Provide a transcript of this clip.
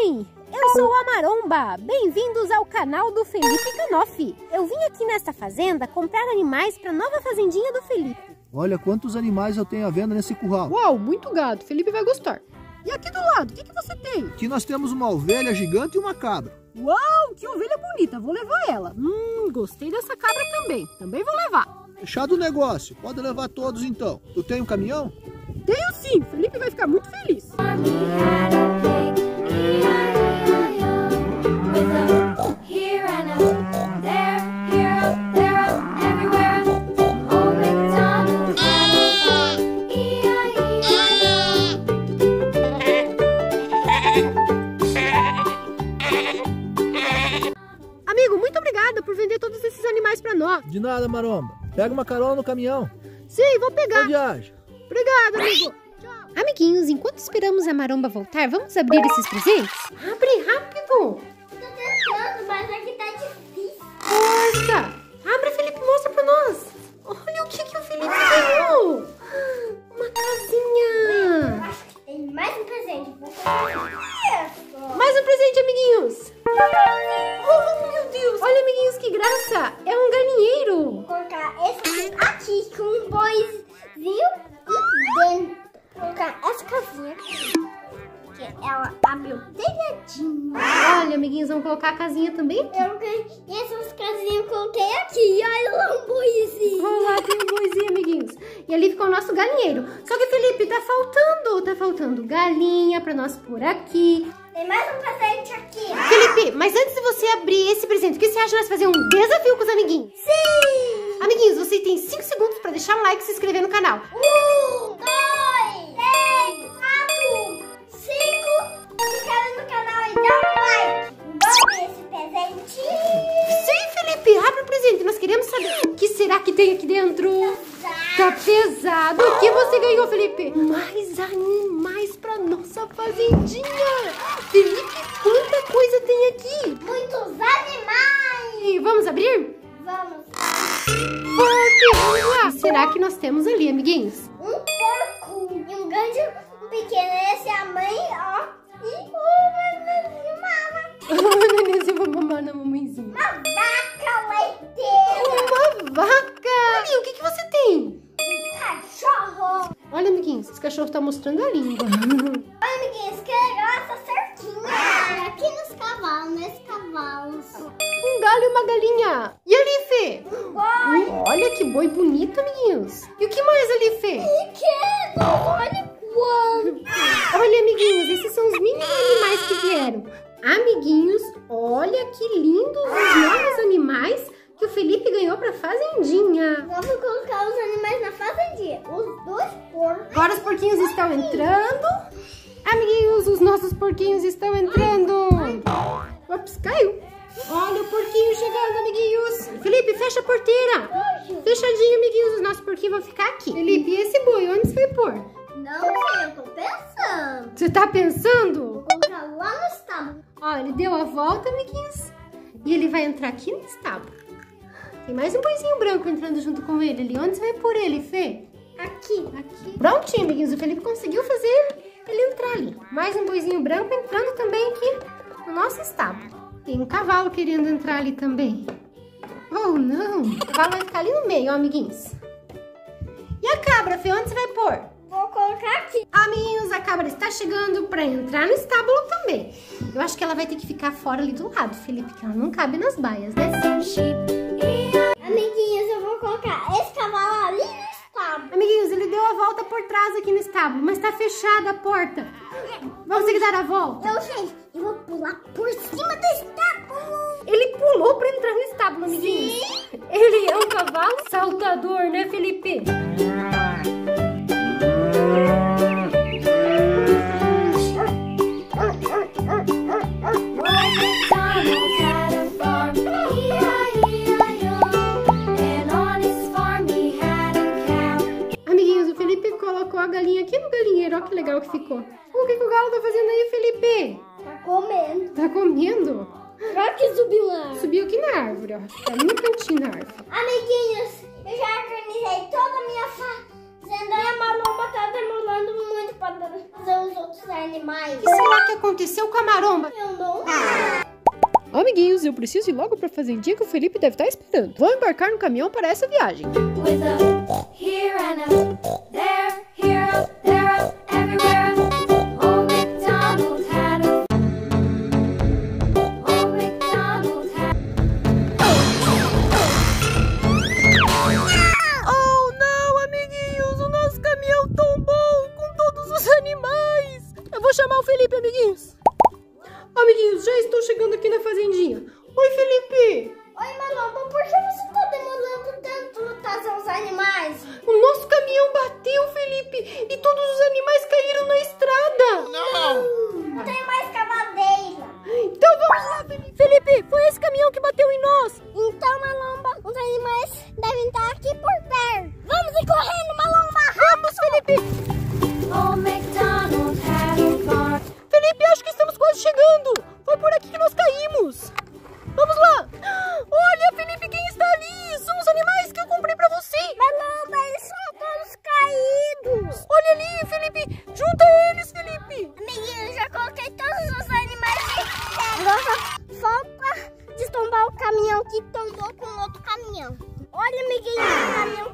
bem? Eu sou a Maromba. Bem-vindos ao canal do Felipe Canoff. Eu vim aqui nesta fazenda comprar animais para nova fazendinha do Felipe. Olha quantos animais eu tenho à venda nesse curral. Uau, muito gado. Felipe vai gostar. E aqui do lado, o que, que você tem? Aqui nós temos uma ovelha gigante e uma cabra. Uau, que ovelha bonita. Vou levar ela. Hum, gostei dessa cabra também. Também vou levar. Fechado o negócio. Pode levar todos então. Tu tem um caminhão? Tenho sim. Felipe vai ficar muito feliz. Animais para nós. De nada, Maromba. Pega uma carona no caminhão. Sim, vou pegar. Boa viagem. Obrigado, amigo. Amiguinhos, enquanto esperamos a Maromba voltar, vamos abrir esses presentes? Abre rápido. Tô tentando, mas aqui tá difícil. Força. Vamos colocar a casinha também aqui. Eu e essas casinhas eu coloquei aqui. Olha lá boizinho. Olha lá, tem um boizinho, amiguinhos. E ali ficou o nosso galinheiro. Só que, Felipe, tá faltando. Tá faltando galinha pra nós por aqui. Tem mais um presente aqui. Felipe, mas antes de você abrir esse presente, o que você acha de nós fazer um desafio com os amiguinhos? Sim! Amiguinhos, você tem 5 segundos pra deixar um like e se inscrever no canal. Um, que que tem aqui dentro. Tá pesado. O que você ganhou, Felipe? Mais animais pra nossa fazendinha. Felipe, quanta coisa tem aqui. Muitos animais. E vamos abrir? Vamos. Vamos lá. Será que nós temos ali, amiguinhos? Um porco e um grande, um pequeno. Esse é a mãe, ó. E uma mamãe. Mamar na mamãezinha. Uma vaca Olha, amiguinhos, esse cachorro tá mostrando a língua. Olha, amiguinhos, que legal essa cerquinha. Aqui nos cavalos, nesses cavalos. Um galho e uma galinha. E ali, Fê? Um boi Olha que boi bonito, amiguinhos. E o que mais ali, Fê? pequeno. Olha quanto. Olha, amiguinhos, esses são os mini animais que vieram. Amiguinhos, olha que lindos os novos animais Felipe ganhou pra fazendinha. Vamos colocar os animais na fazendinha. Os dois porcos. Agora os porquinhos estão entrando. Amiguinhos, os nossos porquinhos estão entrando. Ops, caiu. Olha o porquinho chegando, amiguinhos. Felipe, fecha a porteira. Fechadinho, amiguinhos, os nossos porquinhos vão ficar aqui. Felipe, e esse boi, onde você vai pôr? Não sei, eu tô pensando. Você tá pensando? Vou colocar lá no estábulo. Ó, ele deu a volta, amiguinhos. E ele vai entrar aqui no estábulo. Tem mais um boizinho branco entrando junto com ele ali. Onde você vai pôr ele, Fê? Aqui. Aqui. Prontinho, amiguinhos. O Felipe conseguiu fazer ele entrar ali. Mais um boizinho branco entrando também aqui no nosso estábulo. Tem um cavalo querendo entrar ali também. Oh, não. O cavalo vai ficar ali no meio, ó, amiguinhos. E a cabra, Fê? Onde você vai pôr? Vou colocar aqui. Amiguinhos, a cabra está chegando para entrar no estábulo também. Eu acho que ela vai ter que ficar fora ali do lado, Felipe, que ela não cabe nas baias, né? Amiguinhos, eu vou colocar esse cavalo ali no estábulo. Amiguinhos, ele deu a volta por trás aqui no estábulo, mas tá fechada a porta. Vamos ter que dar a volta. Então, gente, eu vou pular por cima do estábulo. Ele pulou para entrar no estábulo, amiguinhos. Ele é um cavalo saltador, né, Felipe? Olha que legal que ficou. O que, que o galo tá fazendo aí, Felipe? Tá comendo. Tá comendo? Olha que subiu lá. Subiu aqui na árvore, ó. Tá ali no cantinho da árvore. Amiguinhos, eu já organizei toda a minha fazenda e a Maromba tá demorando muito para fazer os outros animais. O que será que aconteceu com a maromba? Eu não. Amiguinhos, eu preciso ir logo pra fazendinha que o Felipe deve estar esperando. Vou embarcar no caminhão para essa viagem. with a here and a there, here, a there, everywhere. Tombou com outro caminhão. Olha, amiguinho, o caminhão